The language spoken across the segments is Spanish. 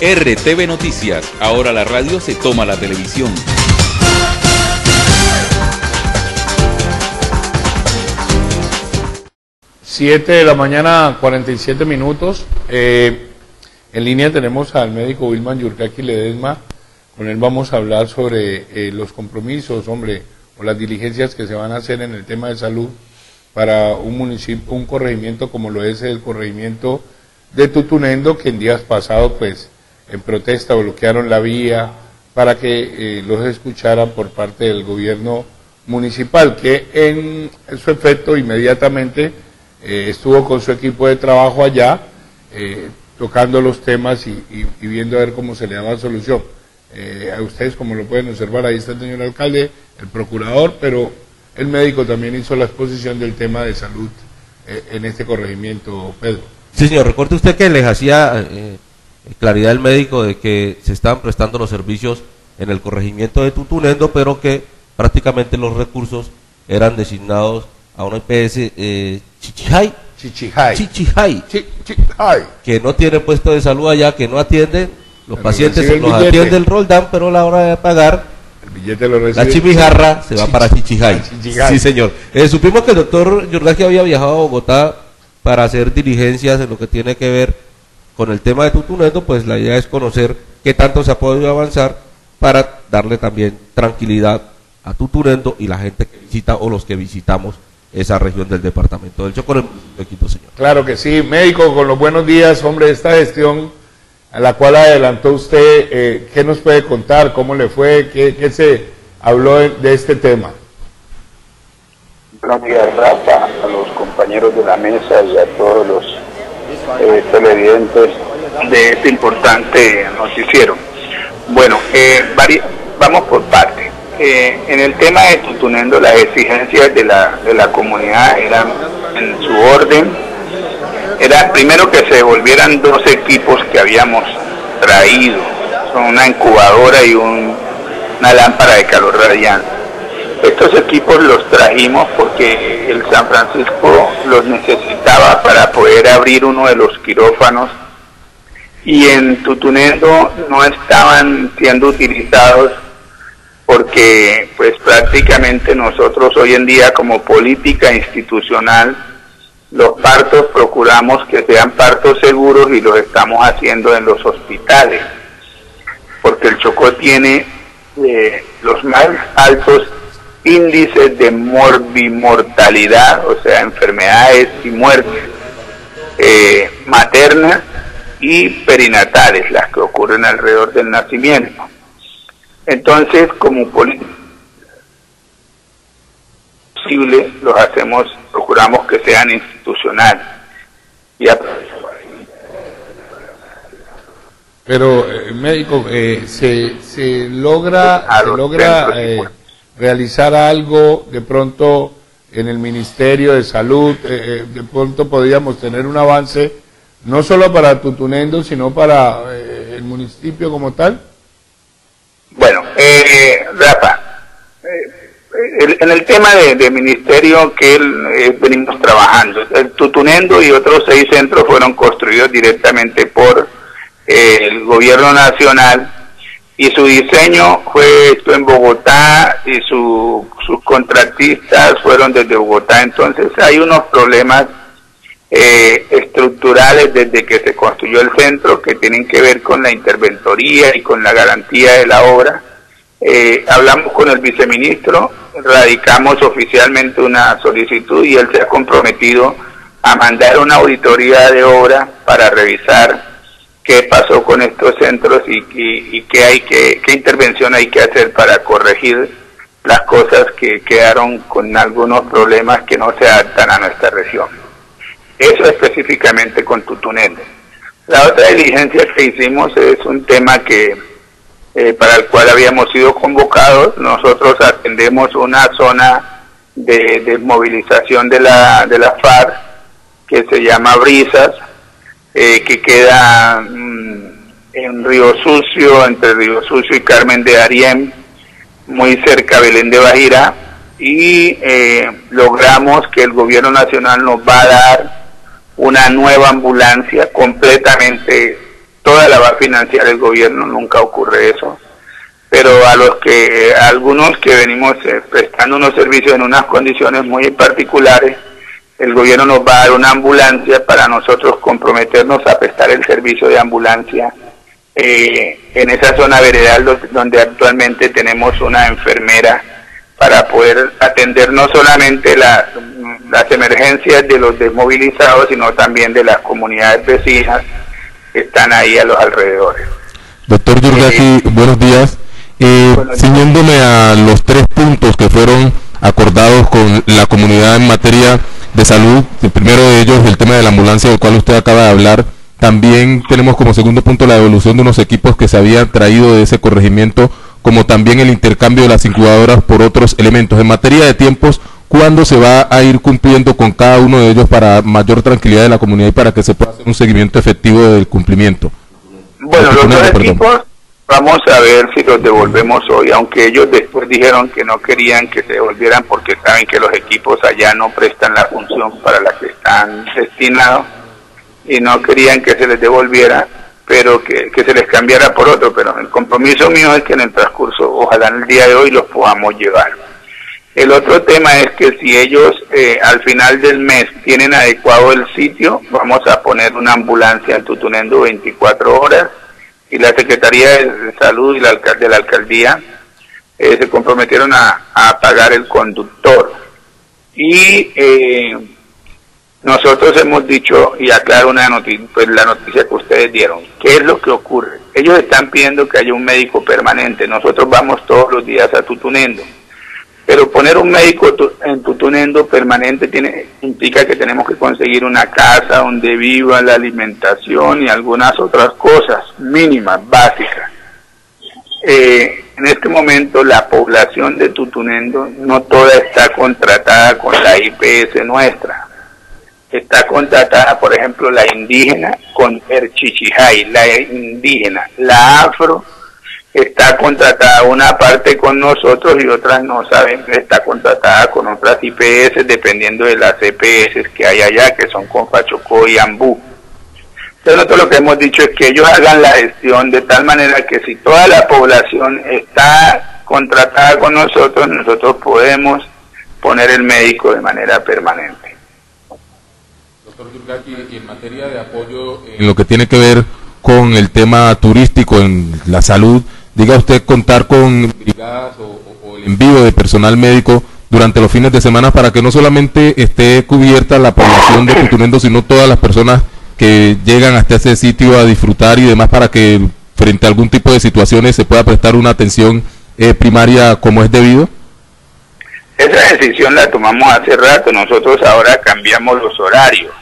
RTV Noticias. Ahora la radio se toma la televisión. Siete de la mañana, 47 minutos. Eh, en línea tenemos al médico Wilman Yurkaki Ledesma. Con él vamos a hablar sobre eh, los compromisos, hombre, o las diligencias que se van a hacer en el tema de salud para un municipio, un corregimiento como lo es el corregimiento de Tutunendo, que en días pasados, pues, en protesta bloquearon la vía para que eh, los escucharan por parte del gobierno municipal, que en su efecto inmediatamente eh, estuvo con su equipo de trabajo allá, eh, tocando los temas y, viendo a ver cómo se le daba solución. a ustedes, como lo pueden observar, ahí está el señor alcalde, el procurador, pero el médico también hizo la exposición del tema de salud en este corregimiento, Pedro. Sí, señor, recuerde usted que les hacía claridad el médico de que se estaban prestando los servicios en el corregimiento de Tutunendo, pero que prácticamente los recursos eran designados a una IPS eh, Chichijay, Chichijay, que no tiene puesto de salud allá, que no atienden, los pacientes los atiende el Roldán, pero a la hora de pagar, la chimijarra se va para Chichijay. Sí, señor. Eh, supimos que el doctor Yurdaki había viajado a Bogotá para hacer diligencias en lo que tiene que ver con el tema de Tutunendo, pues la idea es conocer qué tanto se ha podido avanzar para darle también tranquilidad a Tutunendo y la gente que visita o los que visitamos esa región del departamento del Chocó. señor. Claro que sí, médico, con los buenos días, hombre, esta gestión a la cual adelantó usted, eh, ¿qué nos puede contar? ¿Cómo le fue? ¿Qué, se habló de, este tema? Buenos días, Rafa, a los compañeros de la mesa y a todos los televidentes de este importante noticiero. Bueno, eh, vamos por parte. Eh, en el tema de Tutunendo, las exigencias de la, de la comunidad eran en su orden. Era primero que se devolvieran dos equipos que habíamos traído, son una incubadora y una lámpara de calor radiante estos equipos los trajimos porque el San Francisco los necesitaba para poder abrir uno de los quirófanos y en Tutunendo no estaban siendo utilizados porque pues prácticamente nosotros hoy en día como política institucional los partos procuramos que sean partos seguros y los estamos haciendo en los hospitales porque el Chocó tiene eh, los más altos índices de morbimortalidad, o sea, enfermedades y muertes eh, maternas y perinatales, las que ocurren alrededor del nacimiento. Entonces, como posible, los hacemos, procuramos que sean institucionales. Pero, eh, médico, eh, se, se logra, se logra realizar algo de pronto en el Ministerio de Salud, eh, eh, de pronto podríamos tener un avance no solo para Tutunendo, sino para eh, el municipio como tal? Bueno, Rafa, en el tema de, ministerio que venimos trabajando, el Tutunendo y otros seis centros fueron construidos directamente por el gobierno nacional y su diseño fue esto en Bogotá y sus contratistas fueron desde Bogotá. Entonces hay unos problemas eh, estructurales desde que se construyó el centro que tienen que ver con la interventoría y con la garantía de la obra. Eh, hablamos con el viceministro, radicamos oficialmente una solicitud y él se ha comprometido a mandar una auditoría de obra para revisar qué pasó con estos centros y, qué hay que, qué intervención hay que hacer para corregir las cosas que quedaron con algunos problemas que no se adaptan a nuestra región. Eso específicamente con Tutunende. La otra diligencia que hicimos es un tema que eh, para el cual habíamos sido convocados. Nosotros atendemos una zona de desmovilización de la, de la FARC que se llama Brisas, eh, que queda en Río Sucio, entre Río Sucio y Carmen de Ariem, muy cerca de Belén de Bajira, y eh, logramos que el gobierno nacional nos va a dar una nueva ambulancia completamente toda la va a financiar el gobierno, nunca ocurre eso. Pero a los que, a algunos que venimos eh, prestando unos servicios en unas condiciones muy particulares, el gobierno nos va a dar una ambulancia para nosotros comprometernos a prestar el servicio de ambulancia eh, en esa zona veredal donde actualmente tenemos una enfermera para poder atender no solamente las emergencias de los desmovilizados, sino también de las comunidades vecinas que están ahí a los alrededores. Doctor Yurgaki, eh, buenos días. Eh, a los tres puntos que fueron acordados con la comunidad en materia de salud, el primero de ellos el tema de la ambulancia del cual usted acaba de hablar, también tenemos como segundo punto la devolución de unos equipos que se habían traído de ese corregimiento, como también el intercambio de las incubadoras por otros elementos. En materia de tiempos, ¿cuándo se va a ir cumpliendo con cada uno de ellos para mayor tranquilidad de la comunidad y para que se pueda hacer un seguimiento efectivo del cumplimiento? Bueno, los dos equipos vamos a ver si los devolvemos hoy, aunque ellos después dijeron que no querían que se devolvieran porque saben que los equipos allá no prestan la función para la que están destinados y no querían que se les devolviera, pero que, se les cambiara por otro. Pero el compromiso mío es que en el transcurso, ojalá en el día de hoy, los podamos llevar. El otro tema es que si ellos eh, al final del mes tienen adecuado el sitio, vamos a poner una ambulancia en Tutunendo 24 horas y la Secretaría de Salud y la de la alcaldía eh, se comprometieron a, a, pagar el conductor. Y eh, nosotros hemos dicho, y aclaro una noticia, pues la noticia que ustedes dieron, ¿qué es lo que ocurre? Ellos están pidiendo que haya un médico permanente, nosotros vamos todos los días a Tutunendo, pero poner un médico en Tutunendo permanente tiene, implica que tenemos que conseguir una casa donde viva la alimentación y algunas otras cosas mínimas, básicas. Eh, en este momento la población de Tutunendo no toda está contratada con la IPS nuestra está contratada, por ejemplo, la indígena con el la indígena, la afro está contratada una parte con nosotros y otras no saben está contratada con otras IPS dependiendo de las EPS que hay allá, que son con Pachocó y Ambú. Entonces nosotros lo que hemos dicho es que ellos hagan la gestión de tal manera que si toda la población está contratada con nosotros, nosotros podemos poner el médico de manera permanente y en materia de apoyo en lo que tiene que ver con el tema turístico, en la salud, diga usted contar con brigadas o, el envío de personal médico durante los fines de semana para que no solamente esté cubierta la población de Putunendo, sino todas las personas que llegan hasta ese sitio a disfrutar y demás para que frente a algún tipo de situaciones se pueda prestar una atención eh, primaria como es debido? Esa decisión la tomamos hace rato, nosotros ahora cambiamos los horarios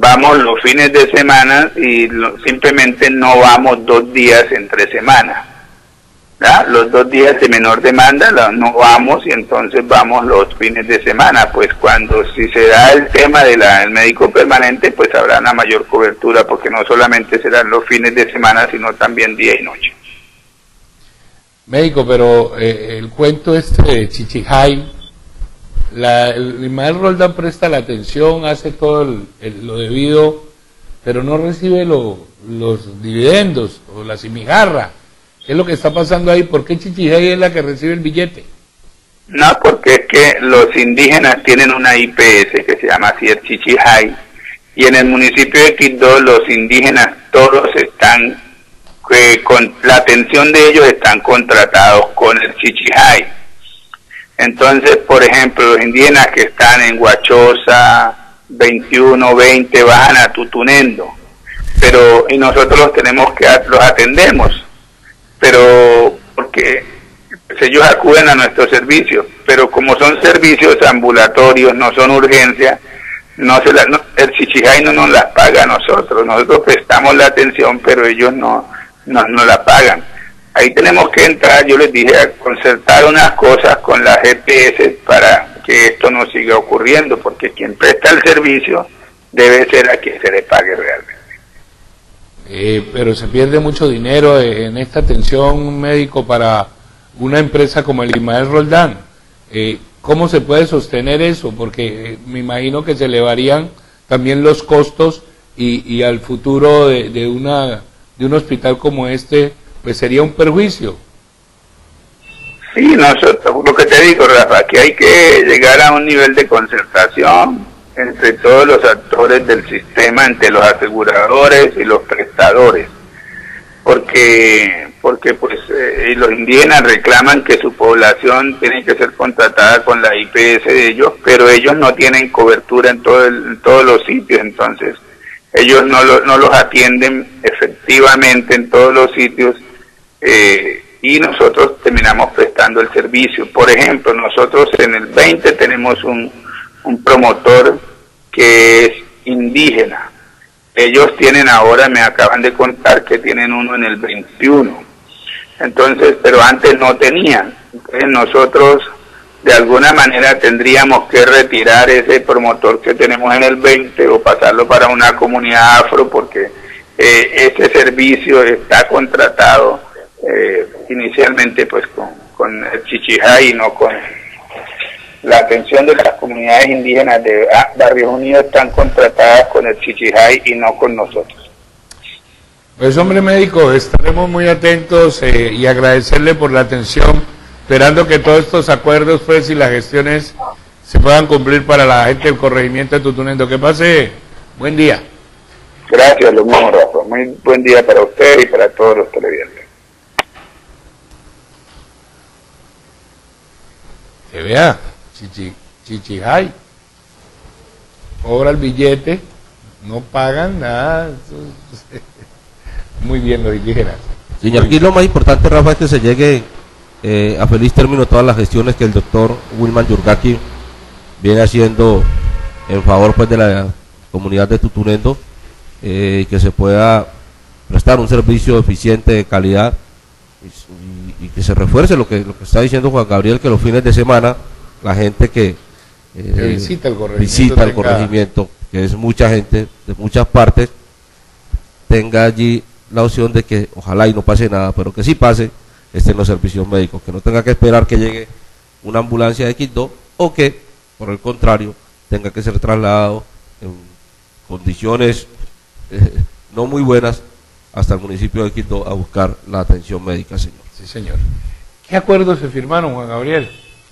vamos los fines de semana y simplemente no vamos dos días entre semanas. Los dos días de menor demanda no vamos y entonces vamos los fines de semana. Pues cuando si se da el tema del médico permanente, pues habrá una mayor cobertura porque no solamente serán los fines de semana, sino también día y noche. Médico, pero eh, el cuento este de Chichijay la, el Ismael Roldán presta la atención, hace todo lo debido, pero no recibe los dividendos o la simijarra. ¿Qué es lo que está pasando ahí? ¿Por qué Chichijay es la que recibe el billete? No, porque es que los indígenas tienen una IPS que se llama así el Chichijay y en el municipio de Quito los indígenas todos están, eh, con la atención de ellos están contratados con el Chichijay entonces, por ejemplo, los indígenas que están en Huachosa, 21, 20, bajan a Tutunendo, pero y nosotros los tenemos que los atendemos, pero porque pues, ellos acuden a nuestros servicios, pero como son servicios ambulatorios, no son urgencias, no se la, el Chichijay no nos las paga a nosotros, nosotros prestamos la atención, pero ellos no, no, no la pagan ahí tenemos que entrar, yo les dije, a concertar unas cosas con la GPS para que esto no siga ocurriendo, porque quien presta el servicio debe ser a quien se le pague realmente. Eh, pero se pierde mucho dinero en esta atención médico para una empresa como el Ismael Roldán. Eh, ¿Cómo se puede sostener eso? Porque eh, me imagino que se elevarían también los costos y, y al futuro de una de un hospital como este, pues sería un perjuicio. Sí, nosotros, lo que te digo, Rafa, que hay que llegar a un nivel de concertación entre todos los actores del sistema, entre los aseguradores y los prestadores, porque porque pues eh, los indígenas reclaman que su población tiene que ser contratada con la IPS de ellos, pero ellos no tienen cobertura en, todo en todos los sitios, entonces ellos no, no los atienden efectivamente en todos los sitios eh, y nosotros terminamos prestando el servicio. Por ejemplo, nosotros en el 20 tenemos un, promotor que es indígena. Ellos tienen ahora, me acaban de contar que tienen uno en el 21 entonces, pero antes no tenían. Entonces nosotros de alguna manera tendríamos que retirar ese promotor que tenemos en el 20 o pasarlo para una comunidad afro porque eh, ese servicio está contratado eh, inicialmente pues con, con el Chichijay y no con la atención de las comunidades indígenas de ah, Barrios Unidos están contratadas con el Chichijay y no con nosotros. Pues hombre médico, estaremos muy atentos eh, y agradecerle por la atención, esperando que todos estos acuerdos pues y las gestiones se puedan cumplir para la gente del corregimiento de Tutunendo. Que pase buen día. Gracias, lo mismo, Rafa. Muy buen día para usted y para todos los televidentes. Que vea, chichi, chichijay, cobra el billete, no pagan nada. muy bien los indígenas. Señor, aquí lo más importante, Rafa, es que se llegue eh, a feliz término todas las gestiones que el doctor Wilman Yurgaki viene haciendo en favor pues de la comunidad de Tutunendo eh, y que se pueda prestar un servicio eficiente de calidad y, que se refuerce lo que, lo que está diciendo Juan Gabriel, que los fines de semana la gente que, eh, visita el corregimiento, visita el corregimiento que es mucha gente de muchas partes, tenga allí la opción de que ojalá y no pase nada, pero que sí pase, estén los servicios médicos, que no tenga que esperar que llegue una ambulancia de Quito o que, por el contrario, tenga que ser trasladado en condiciones eh, no muy buenas hasta el municipio de Quito a buscar la atención médica, señor. Sí, señor. ¿Qué acuerdos se firmaron, Juan Gabriel?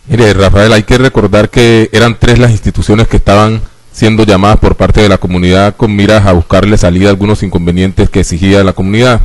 Mire, Rafael, hay que recordar que eran tres las instituciones que estaban siendo llamadas por parte de la comunidad con miras a buscarle salida a algunos inconvenientes que exigía la comunidad.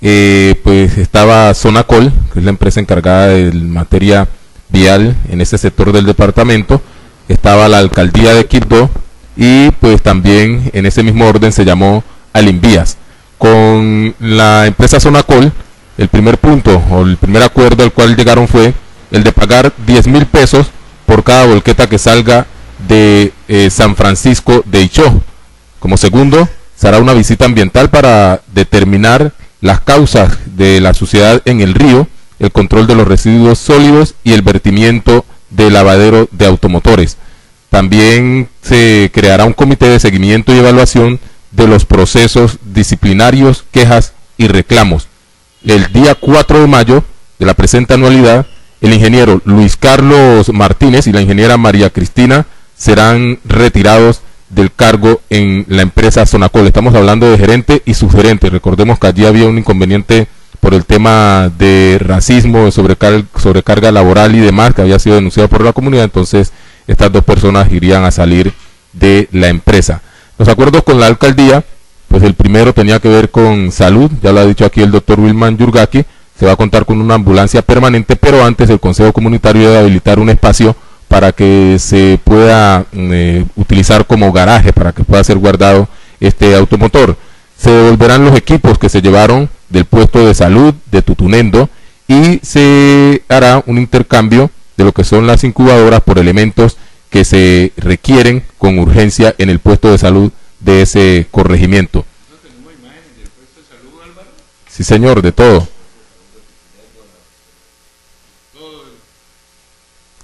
Eh, pues estaba Sonacol, que es la empresa encargada de materia vial en ese sector del departamento, estaba la alcaldía de Quito y pues también en ese mismo orden se llamó Alimvías. Con la empresa Sonacol, el primer punto o el primer acuerdo al cual llegaron fue el de pagar 10 mil pesos por cada volqueta que salga de eh, San Francisco de Ichó. Como segundo, se hará una visita ambiental para determinar las causas de la suciedad en el río, el control de los residuos sólidos y el vertimiento de lavadero de automotores. También se creará un comité de seguimiento y evaluación de los procesos disciplinarios, quejas y reclamos. El día 4 de mayo de la presente anualidad, el ingeniero Luis Carlos Martínez y la ingeniera María Cristina serán retirados del cargo en la empresa Sonacol. Estamos hablando de gerente y subgerente. Recordemos que allí había un inconveniente por el tema de racismo, sobrecarga, sobrecarga laboral y demás que había sido denunciado por la comunidad. Entonces, estas dos personas irían a salir de la empresa. Los acuerdos con la alcaldía, pues el primero tenía que ver con salud, ya lo ha dicho aquí el doctor Wilman Yurgaki, se va a contar con una ambulancia permanente, pero antes el Consejo Comunitario debe habilitar un espacio para que se pueda mm, eh, utilizar como garaje, para que pueda ser guardado este automotor. Se devolverán los equipos que se llevaron del puesto de salud de Tutunendo y se hará un intercambio de lo que son las incubadoras por elementos que se requieren con urgencia en el puesto de salud de ese corregimiento. Sí, señor, de todo.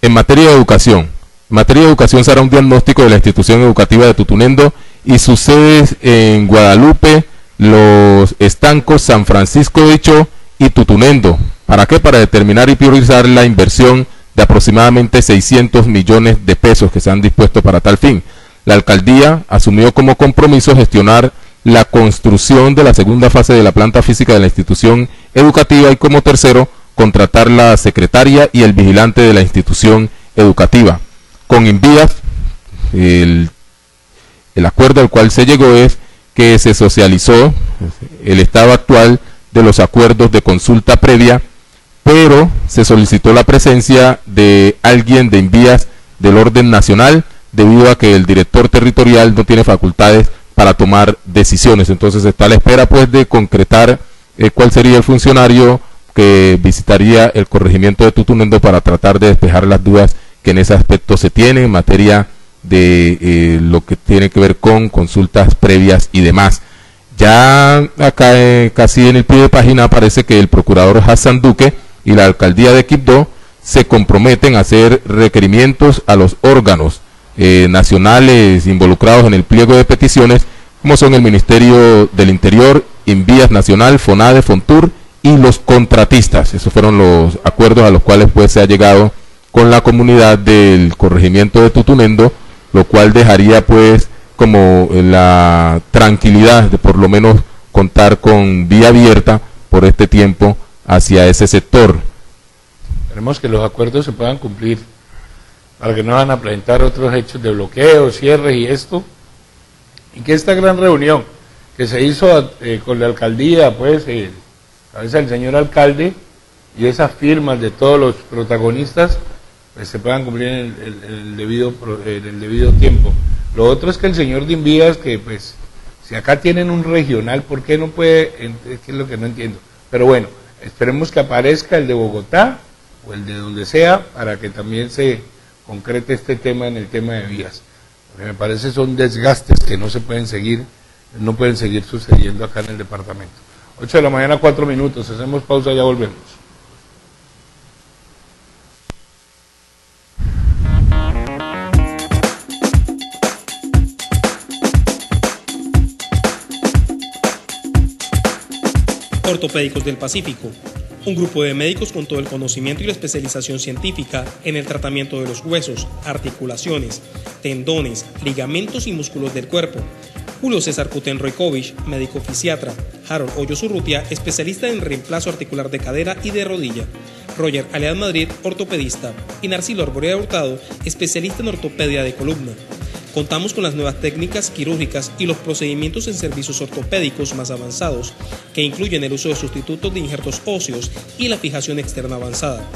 En materia de educación, en materia de educación se hará un diagnóstico de la institución educativa de Tutunendo y sus sedes en Guadalupe, Los Estancos, San Francisco de Icho y Tutunendo. ¿Para qué? Para determinar y priorizar la inversión de aproximadamente 600 millones de pesos que se han dispuesto para tal fin. La alcaldía asumió como compromiso gestionar la construcción de la segunda fase de la planta física de la institución educativa y como tercero, contratar la secretaria y el vigilante de la institución educativa. Con Invías, el, acuerdo al cual se llegó es que se socializó el estado actual de los acuerdos de consulta previa, pero se solicitó la presencia de alguien de Invías del orden nacional debido a que el director territorial no tiene facultades para tomar decisiones. Entonces está a la espera pues de concretar eh, cuál sería el funcionario que visitaría el corregimiento de Tutunendo para tratar de despejar las dudas que en ese aspecto se tiene en materia de eh, lo que tiene que ver con consultas previas y demás. Ya acá eh, casi en el pie de página aparece que el procurador Hassan Duque y la alcaldía de Quibdó se comprometen a hacer requerimientos a los órganos eh, nacionales involucrados en el pliego de peticiones, como son el Ministerio del Interior, Invías Nacional, FONADE, FONTUR y los contratistas. Esos fueron los acuerdos a los cuales pues se ha llegado con la comunidad del corregimiento de Tutunendo, lo cual dejaría pues como la tranquilidad de por lo menos contar con vía abierta por este tiempo hacia ese sector. Esperemos que los acuerdos se puedan cumplir para que no van a presentar otros hechos de bloqueo, cierre y esto. Y que esta gran reunión que se hizo eh, con la alcaldía, pues, eh, cabeza del señor alcalde, y esas firmas de todos los protagonistas, pues se puedan cumplir en el, debido, en el debido tiempo. Lo otro es que el señor de Invías, que pues, si acá tienen un regional, ¿por qué no puede? Es que es lo que no entiendo. Pero bueno, esperemos que aparezca el de Bogotá o el de donde sea para que también se concrete este tema en el tema de vías. Porque me parece son desgastes que no se pueden seguir, no pueden seguir sucediendo acá en el departamento. 8 de la mañana, 4 minutos, hacemos pausa y ya volvemos. Ortopédicos del Pacífico un grupo de médicos con todo el conocimiento y la especialización científica en el tratamiento de los huesos, articulaciones, tendones, ligamentos y músculos del cuerpo. Julio César Kutenroikovich, médico fisiatra. Harold Hoyos Urrutia, especialista en reemplazo articular de cadera y de rodilla. Roger Alead Madrid, ortopedista. Y Narcilo Arborea Hurtado, especialista en ortopedia de columna. Contamos con las nuevas técnicas quirúrgicas y los procedimientos en servicios ortopédicos más avanzados, que incluyen el uso de sustitutos de injertos óseos y la fijación externa avanzada,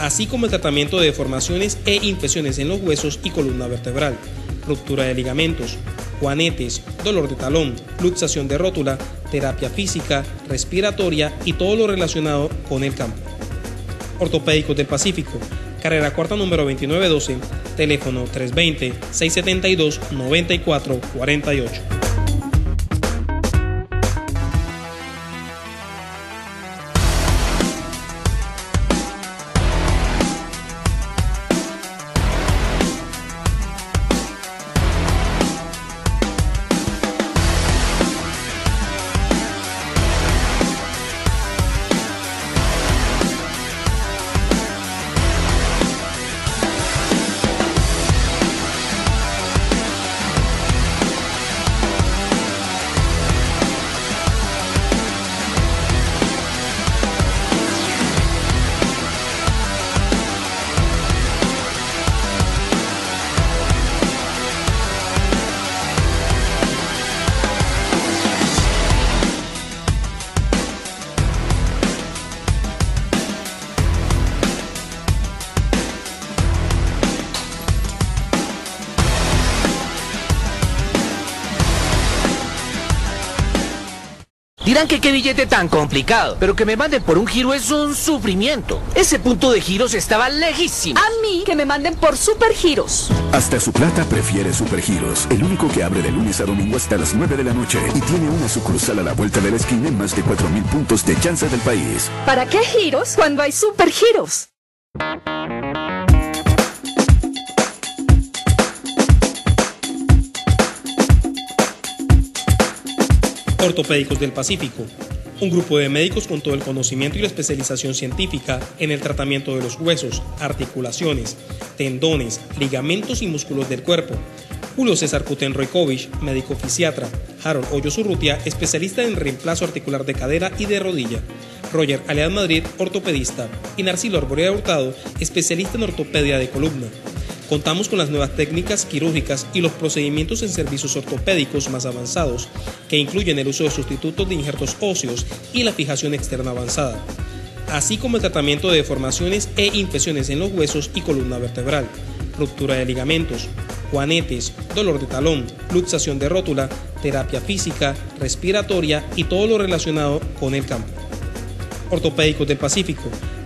así como el tratamiento de deformaciones e infecciones en los huesos y columna vertebral, ruptura de ligamentos, juanetes, dolor de talón, luxación de rótula, terapia física, respiratoria y todo lo relacionado con el campo. Ortopédicos del Pacífico, carrera cuarta número 2912, teléfono 320-672-9448. Dirán que qué billete tan complicado, pero que me manden por un giro es un sufrimiento. Ese punto de giros estaba lejísimo. A mí que me manden por supergiros. Hasta su plata prefiere supergiros, el único que abre de lunes a domingo hasta las 9 de la noche y tiene una sucursal a la vuelta de la esquina en más de 4.000 puntos de chance del país. ¿Para qué giros cuando hay supergiros? Ortopédicos del Pacífico, un grupo de médicos con todo el conocimiento y la especialización científica en el tratamiento de los huesos, articulaciones, tendones, ligamentos y músculos del cuerpo. Julio César Kutenroikovich, médico fisiatra, Harold Hoyos Urrutia, especialista en reemplazo articular de cadera y de rodilla, Roger Alead Madrid, ortopedista, y Narcilo Arborea Hurtado, especialista en ortopedia de columna. Contamos con las nuevas técnicas quirúrgicas y los procedimientos en servicios ortopédicos más avanzados, que incluyen el uso de sustitutos de injertos óseos y la fijación externa avanzada, así como el tratamiento de deformaciones e infecciones en los huesos y columna vertebral, ruptura de ligamentos, juanetes, dolor de talón, luxación de rótula, terapia física, respiratoria y todo lo relacionado con el campo. Ortopédicos del Pacífico,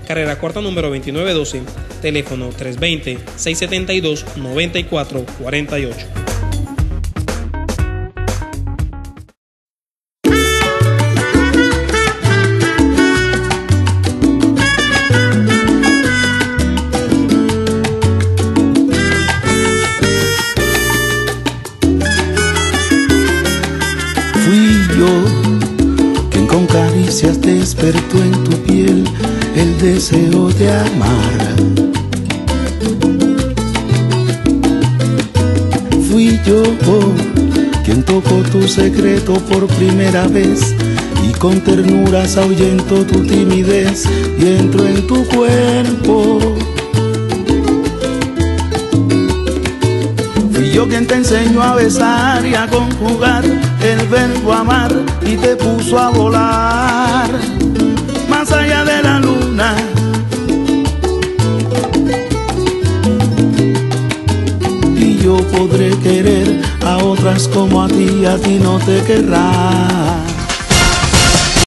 carrera cuarta número 2912, teléfono 320-672-9448. despertó en tu piel el deseo de amar. Fui yo quien tocó tu secreto por primera vez y con ternuras ahuyento tu timidez y entro en tu cuerpo. Fui yo quien te enseñó a besar y a conjugar el verbo amar y te puso a volar podré querer a otras como a ti, a ti no te querrá.